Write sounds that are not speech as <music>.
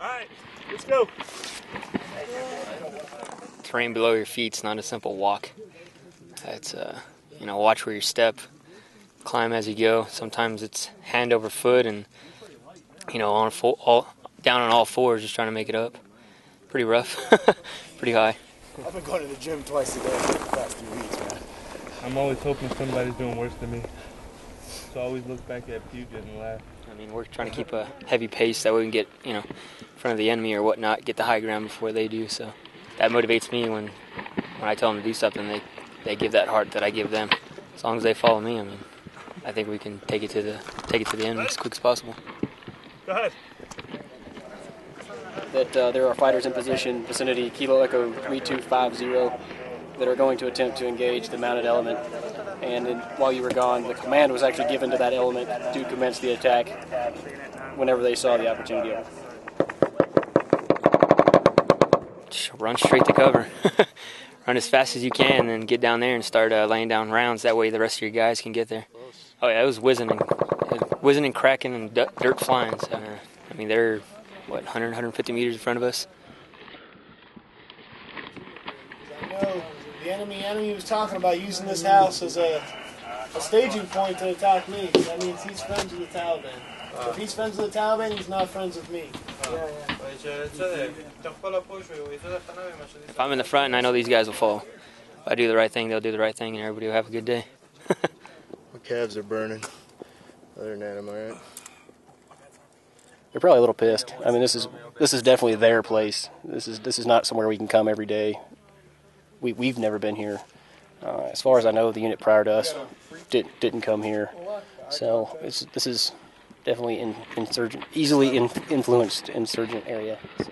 All right, let's go. Terrain below your feet feet's not a simple walk. It's uh, you know, watch where you step, climb as you go. Sometimes it's hand over foot and you know, on full, all down on all fours, just trying to make it up. Pretty rough, <laughs> pretty high. I've been going to the gym twice a day for the past three weeks, man. I'm always hoping somebody's doing worse than me. So I always look back at Puget and laugh. I mean, we're trying to keep a heavy pace that we can get, you know, in front of the enemy or whatnot, get the high ground before they do. So that motivates me when when I tell them to do something, they they give that heart that I give them. As long as they follow me, I mean, I think we can take it to the take it to the end as quick as possible. Go ahead. that uh, there are fighters in position vicinity Kilo Echo 3250 that are going to attempt to engage the mounted element. And in, while you were gone, the command was actually given to that element to commence the attack whenever they saw the opportunity. Run straight to cover. <laughs> run as fast as you can, and get down there and start uh, laying down rounds. That way, the rest of your guys can get there. Oh yeah, it was whizzing and whizzing and cracking and dirt flying. So, uh, I mean, they're what 100, 150 meters in front of us. I know the enemy enemy was talking about using this house as a, a staging point to attack me. That means he's friends with the Taliban. If he's friends with the Taliban, he's not friends with me. Yeah, yeah. If I'm in the front and I know these guys will fall, if I do the right thing, they'll do the right thing, and everybody will have a good day. <laughs> My calves are burning. Other than that, I'm alright. They're probably a little pissed. I mean, this is this is definitely their place. This is this is not somewhere we can come every day. We we've never been here. Uh, as far as I know, the unit prior to us did, didn't come here. So it's, this is definitely in, insurgent, easily in, influenced insurgent area. So.